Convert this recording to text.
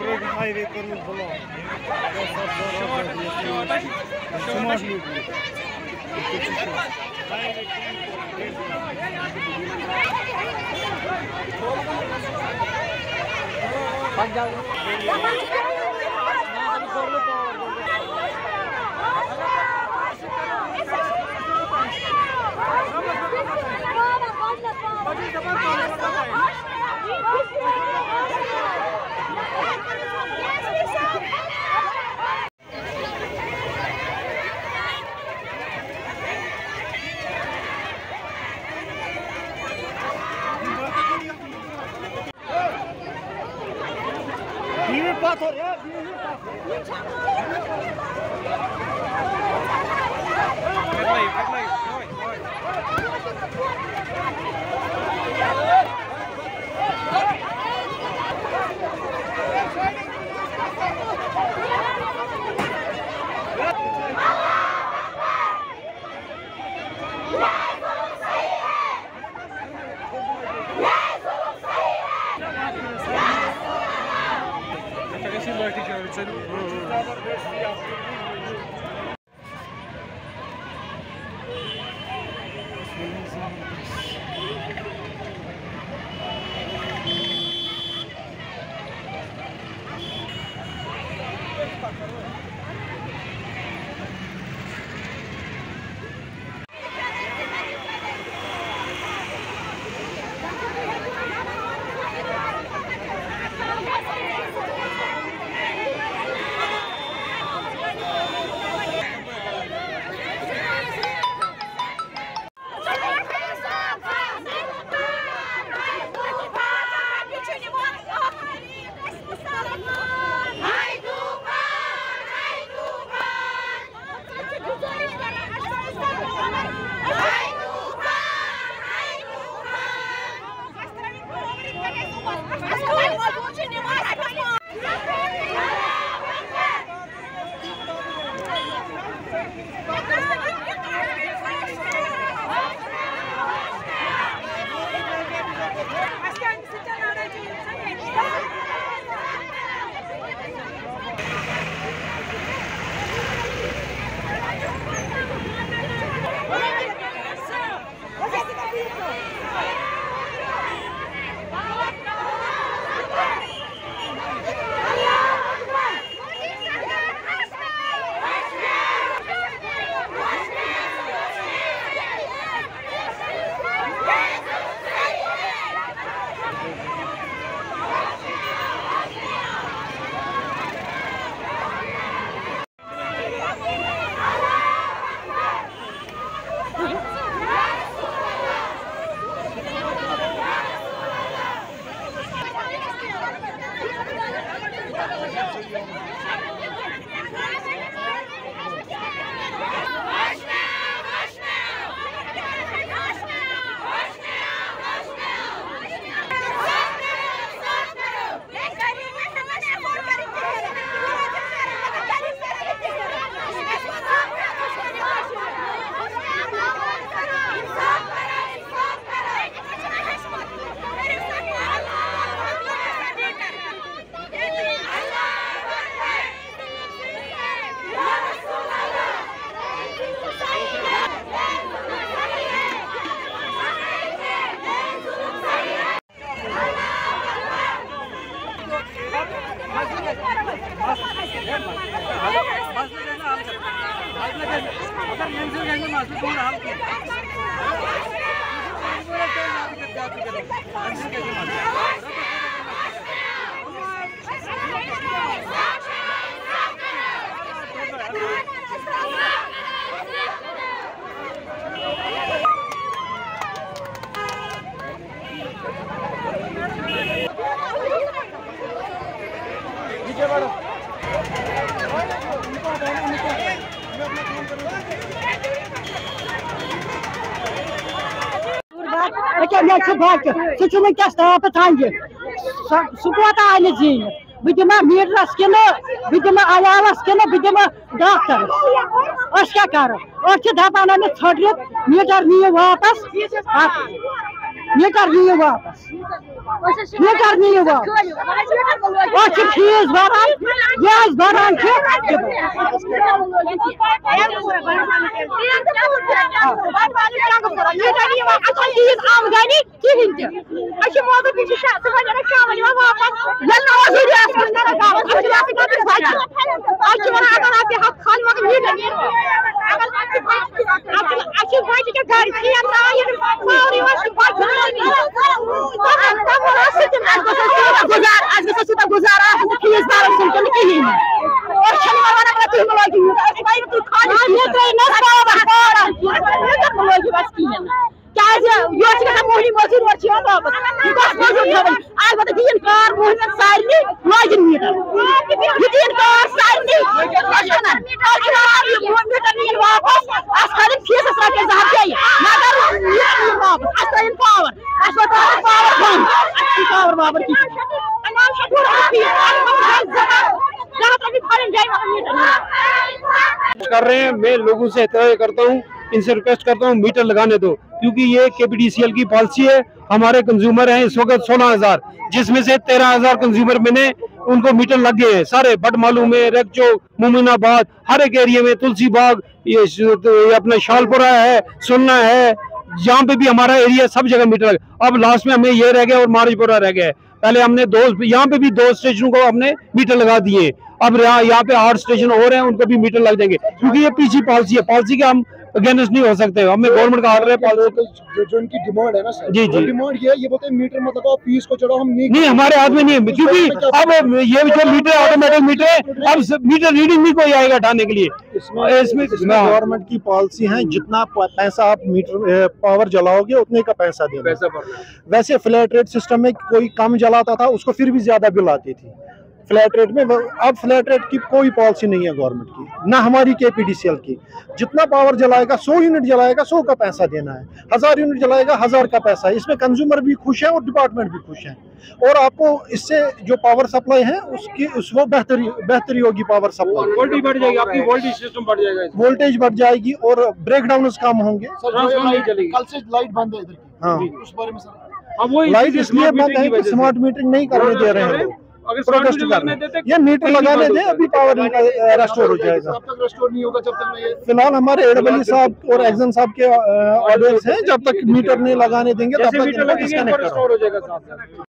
25 ekor blok. Samaş mı? Bak gel. Bak gel. Pator ya. Cách mày, cách mày. بیوی حل مےٚ چھُ بَچہٕ سُہ چھُ وٕنکٮ۪س تاپہٕ ژھنٛجہِ سُہ کوتاہ اَنہِ زیٖنِتھ بہٕ دِمہٕ میٖٹرَس کِنہٕ بہٕ دِمہٕ عیالَس کِنہٕ بہٕ دِمہٕ ڈاکٹرس أسۍ کیٛاہ کَرو أسۍ چھِ دَپان أمِس ژھٔٹرِتھ میٖٹر نِیِو واپس میٖٹر نِیِو واپس میٖٹر نِیِو واپس چھ فیس بھران یہ اس بھران چھ آمدنی کہین اگر مگر گزار گُزار فیٖس بَرُن چھُنہٕ کِہیٖنۍ أسۍ چھِنہٕ وَنان تُہۍ مہٕ لٲگِو یوٗتاہ أسۍ وَنہِ تُہۍ خالی یہِ ترٛٲیِو نہٕ حظ پاوَر پاوَر یوٗتاہ مہٕ لٲگِو اَسہِ کِہیٖنۍ نہٕ کیٛازِ یورٕ چھِ گژھان موہنی موزوٗرۍ اورٕ چھِ یِوان واپس۔ یہِ گژھِ موزوٗر تھاوٕنۍ البتہ دِیِن کار موہنِین سارنٕے لٲگِن میٖٹر یہِ دِیِن کار سارنٕے کیٛاہ چھِ وَنان أسۍ چھِ وَنان یہِ میٖٹر نِیِن واپس۔ اَسہِ کھٲلِن فیٖسَس رۄپیہِ زٕ ہَتھ بیٚیہِ مگر میٖٹر نِیِن واپس۔ اَسہِ ترٛٲیِن پاوَر اَسہِ ووت پاوَر بنٛد اَسہِ چھُنہٕ پاوَر واوَر کِہیٖنۍ کر رہے ہیں۔ میں لوگوں سے احتجاج کرتا ہوں۔ ان سے ریکویسٹ کرتا ہوں میٹر لگانے دو، کیونکہ یہ K P D C L کی پالیسی ہے، ہمارے کنزیومر ہیں اس وقت سولہ ہزار، جس میں سے تیرہ ہزار کنزیومر میں نے ان کو میٹر لگ گئے ہیں۔ سارے بٹ معلوم ہے ریک چوک مومن آباد، ہر ایک ایریے میں، تلسی باغ، یہ اپنا شالپورہ ہے، سننا ہے، یہاں پہ بھی ہمارا ایریا سب جگہ میٹر لگ اب لاسٹ میں ہمیں یہ رہ گیا اور مارج پورہ رہ گیا۔ ہے پہلے ہم نے دو، یہاں پہ بھی دو اسٹیشنوں کو ہم نے میٹر لگا دیے۔ اب یہاں پہ آٹھ اسٹیشن ہو رہے ہیں، ان کو بھی میٹر لگ جائیں گے۔ کیونکہ یہ پیچھے پالیسی ہے۔ پالیسی کے ہم اگینسٹ نہیں ہو سکتے ہمیں گورنمنٹ کا آرڈر ہے پالیسی جو ان کی ڈیمانڈ ہے نا سر جی، جی۔ ڈیمانڈ یہ ہے یہ بتائیں میٹر مت لگاؤ فیس کو چڑھاؤ ہم نہیں نہیں ہمارے ہاتھ میں نہیں ہے۔ کیونکہ اب یہ جو میٹر آٹومیٹک میٹر ہے اب میٹر ریڈنگ بھی کوئی آئے گا اٹھانے کے لیے۔ اس میں اس گورنمنٹ کی پالیسی ہے جتنا پیسہ آپ میٹر پاور جلاؤ گے اتنے کا پیسہ دینا۔ ویسے فلیٹ ریٹ سسٹم میں کوئی کم جلاتا تھا اس کو پھر بھی زیادہ بل آتی تھی۔ فلیٹ ریٹ میں اب فلیٹ ریٹ کی کوئی پالیسی نہیں ہے گورنمنٹ کی نہ ہماری کے پی ڈی سی ایل کی۔ جتنا پاور جلائے گا سو یونٹ جلائے گا سو کا پیسہ دینا ہے۔ ہزار یونٹ جلائے گا ہزار کا پیسہ ہے۔ اس میں کنزیومر بھی خوش ہے اور ڈپارٹمنٹ بھی خوش ہے اور آپ کو اس سے جو پاور سپلائی ہے اس کی اس وہ بہتری بہتری ہوگی پاور سپلائی وولٹیج بڑھ جائے گی آپ کی وولٹیج سسٹم بڑھ جائے گا وولٹیج بڑھ جائے گی اور بریک ڈاؤنز کم ہوں گے۔ کل سے لائٹ بند ہے ادھر ہاں۔ اس بارے میں لائٹ اس لیے بند ہے کہ اسمارٹ میٹرنگ نہیں کرنے دے رہے ہیں پروٹیسٹ کر رہے ہیں۔ یہ میٹر لگانے دیں ابھی پاور ریسٹور ہو جائے گا۔ فی الحال ہمارے ایڈبلی صاحب اور ایگزن صاحب کے آرڈرز ہیں جب تک میٹر نہیں لگانے دیں گے تب تک ڈسکنیکٹ کرو۔ ہو جائے گا